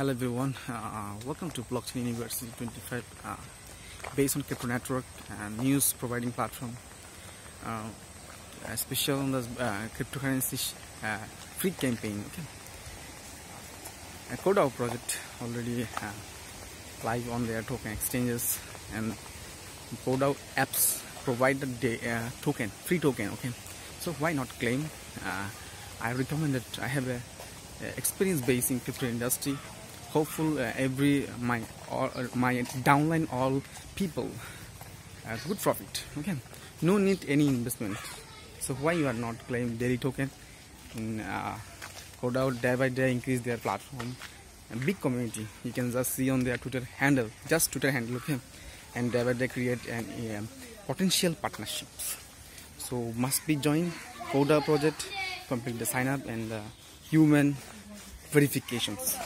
hello everyone. Uh, welcome to blockchain university 25 uh, based on crypto network and news providing platform. Uh, special on the uh, cryptocurrency uh, free campaign okay? A Core DAO project already uh, live on their token exchanges and Core DAO apps provide the uh, token free token okay? So why not claim? I recommend that I have a uh, experience based in crypto industry hopeful uh, every my all uh, my downline all people uh, good profit okay? No need any investment. So why you are not claim daily token in uh, day by day increase their platform? A big community you can just see on their twitter handle just twitter handle okay? And day by day create an um, potential partnerships. So must be join Core DAO project complete the sign up and uh, human verifications